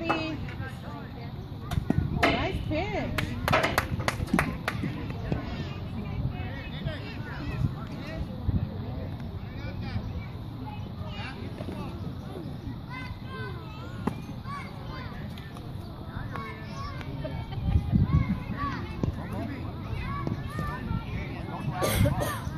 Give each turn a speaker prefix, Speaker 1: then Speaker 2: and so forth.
Speaker 1: buddy. Nice pitch.